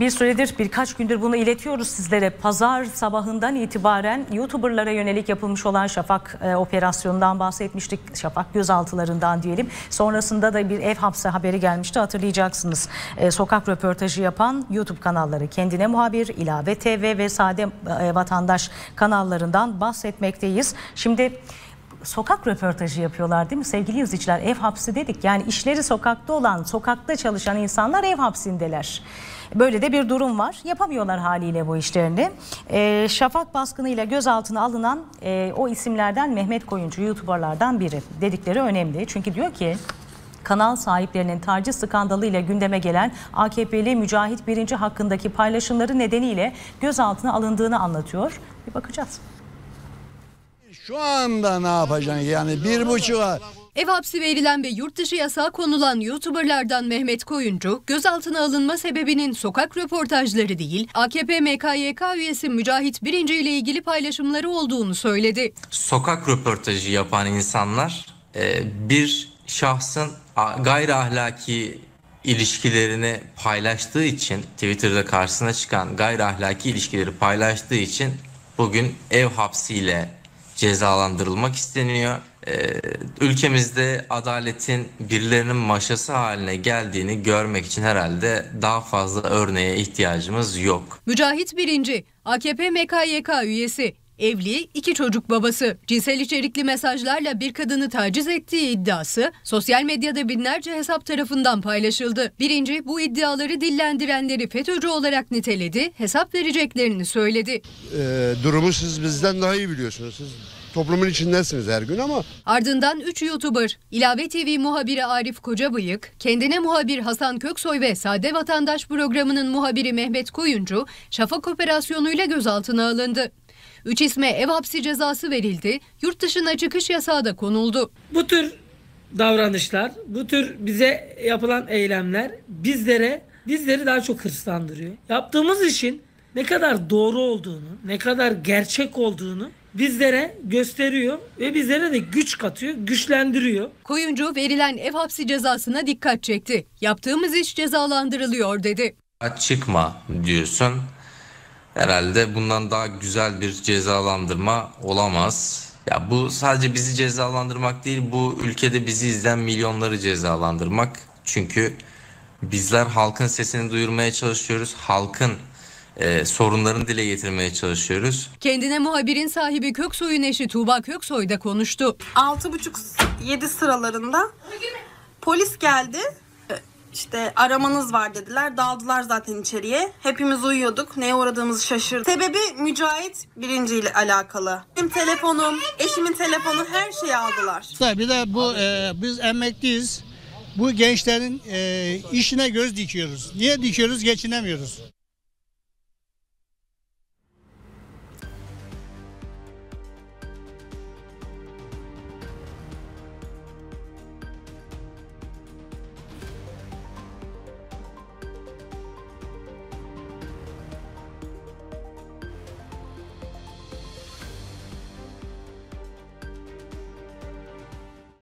Bir süredir birkaç gündür bunu iletiyoruz sizlere. Pazar sabahından itibaren YouTuber'lara yönelik yapılmış olan Şafak e, operasyonundan bahsetmiştik. Şafak gözaltılarından diyelim. Sonrasında da bir ev hapsi haberi gelmişti hatırlayacaksınız. E, sokak röportajı yapan YouTube kanalları Kendine Muhabir, İlave TV ve Sade e, Vatandaş kanallarından bahsetmekteyiz. Şimdi sokak röportajı yapıyorlar değil mi sevgili izleyiciler? Ev hapsi dedik yani işleri sokakta olan, sokakta çalışan insanlar ev hapsindeler. Böyle de bir durum var. Yapamıyorlar haliyle bu işlerini. E, Şafak baskınıyla gözaltına alınan e, o isimlerden Mehmet Koyuncu YouTuberlardan biri. Dedikleri önemli. Çünkü diyor ki kanal sahiplerinin taciz skandalıyla gündeme gelen AKP'li Mücahit Birinci hakkındaki paylaşımları nedeniyle gözaltına alındığını anlatıyor. Bir bakacağız. Şu anda ne yapacaksın yani bir buçuğa Ev hapsi verilen ve yurt dışı yasağı konulan YouTuberlardan Mehmet Koyuncu, gözaltına alınma sebebinin sokak röportajları değil, AKP MKYK üyesi Mücahit Birinci ile ilgili paylaşımları olduğunu söyledi. Sokak röportajı yapan insanlar e, bir şahsın gayri ahlaki ilişkilerini paylaştığı için Twitter'da karşısına çıkan gayri ahlaki ilişkileri paylaştığı için bugün ev hapsiyle cezalandırılmak isteniyor. Ee, ülkemizde adaletin birilerinin maşası haline geldiğini görmek için herhalde daha fazla örneğe ihtiyacımız yok. Mücahit Birinci, AKP MKYK üyesi, evli, iki çocuk babası. Cinsel içerikli mesajlarla bir kadını taciz ettiği iddiası sosyal medyada binlerce hesap tarafından paylaşıldı. Birinci bu iddiaları dillendirenleri FETÖ'cü olarak niteledi, hesap vereceklerini söyledi. e, durumu siz bizden daha iyi biliyorsunuz. Siz toplumun içindesiniz her gün ama Ardından 3 YouTuber, İlave TV muhabiri Arif Kocabıyık, kendine muhabir Hasan Köksoy ve Sade Vatandaş programının muhabiri Mehmet Koyuncu, Şafak operasyonuyla gözaltına alındı. Üç isme ev hapsi cezası verildi, yurt dışına çıkış yasağı da konuldu. Bu tür davranışlar, bu tür bize yapılan eylemler bizlere bizleri daha çok hırslandırıyor. Yaptığımız işin ne kadar doğru olduğunu, ne kadar gerçek olduğunu bizlere gösteriyor ve bizlere de güç katıyor, güçlendiriyor. Koyuncu verilen ev hapsi cezasına dikkat çekti. Yaptığımız iş cezalandırılıyor dedi. Çıkma diyorsun. Herhalde bundan daha güzel bir cezalandırma olamaz. Ya bu sadece bizi cezalandırmak değil, bu ülkede bizi izleyen milyonları cezalandırmak. Çünkü bizler halkın sesini duyurmaya çalışıyoruz. Halkın e, sorunlarını dile getirmeye çalışıyoruz. Kendine muhabirin sahibi Köksoy'un eşi Tuğba Köksoy da konuştu. 6.30-7 sıralarında polis geldi. İşte aramanız var dediler. Daldılar zaten içeriye. Hepimiz uyuyorduk. Neye uğradığımızı şaşırdık. Sebebi Mücahit birinci ile alakalı. Benim telefonum, eşimin telefonu her şeyi aldılar. Bir de bu e, biz emekliyiz. Bu gençlerin e, işine göz dikiyoruz. Niye dikiyoruz? Geçinemiyoruz.